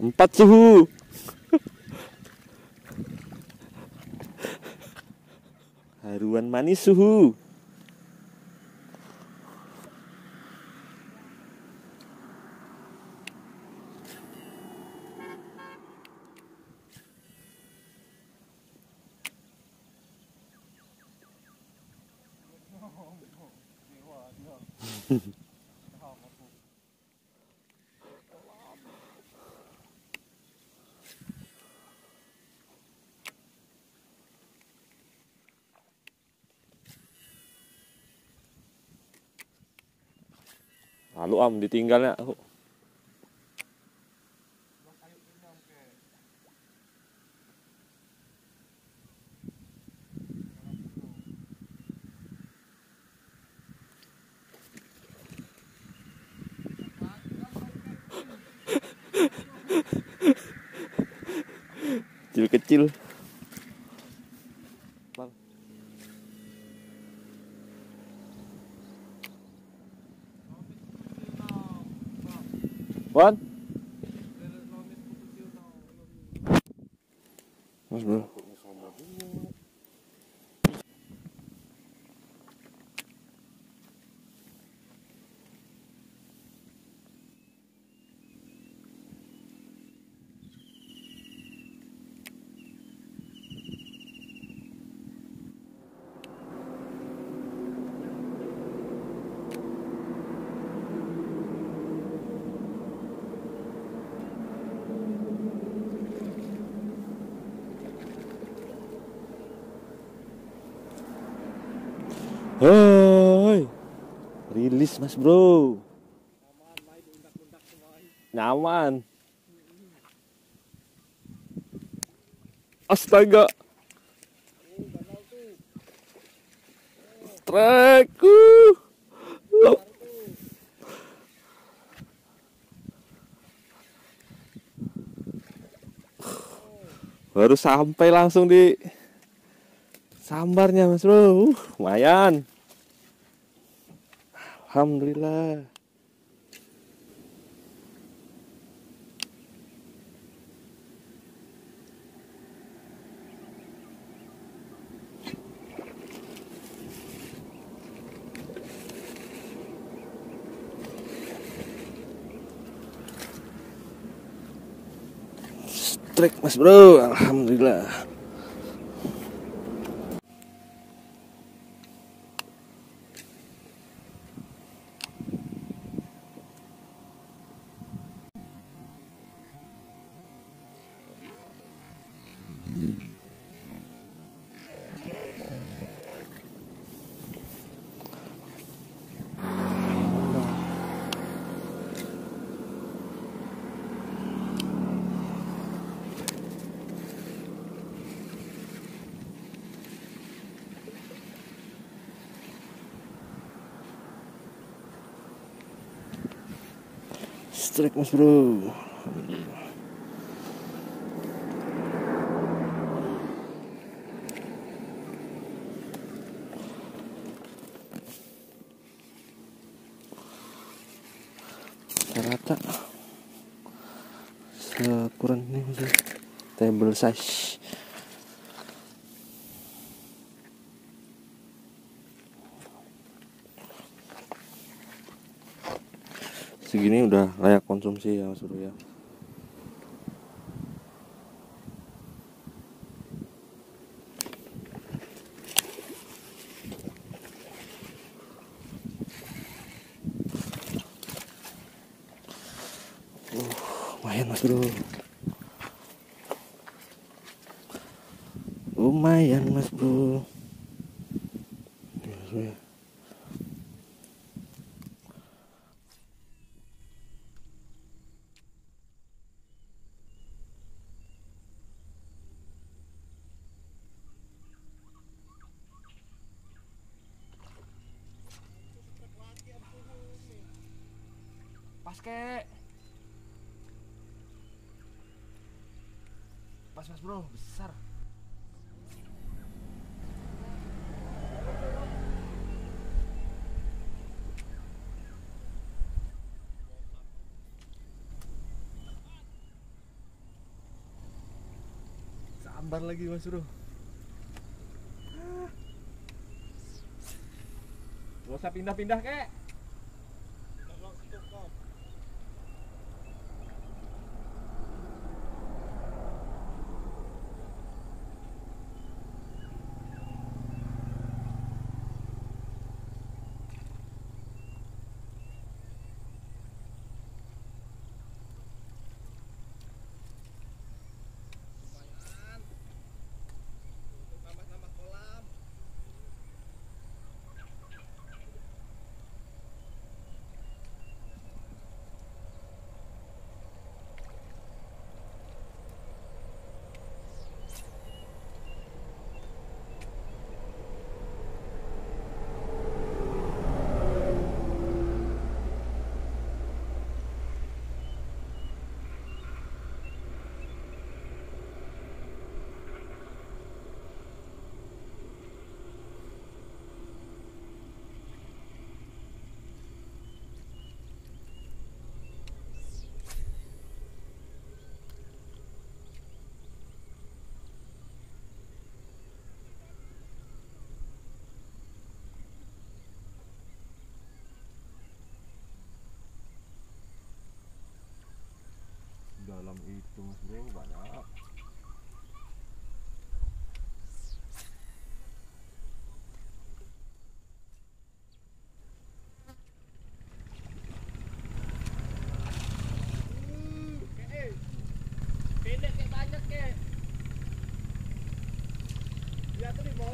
Empat suhu. Haruan manis suhu. Lalu am ditinggalnya aku. Kecil-kecil. What? Rilis Mas Bro. Nyaman. Astaga. Trekku. Loh. Baru sampai langsung di sambarnya mas bro uh, lumayan alhamdulillah. Strike mas bro. Alhamdulillah strike mas bro. Rata sekuran ini table size segini udah layak konsumsi ya mas bro ya. Uh, lumayan mas bro. Lumayan mas bro. Ya, Pas kek. Pas mas bro, besar. Sambar lagi Mas Bro. Gak usah pindah-pindah kek. Dalam itu Mas Bro banyak.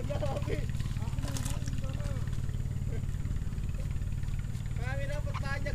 Sana. Kami dapat banyak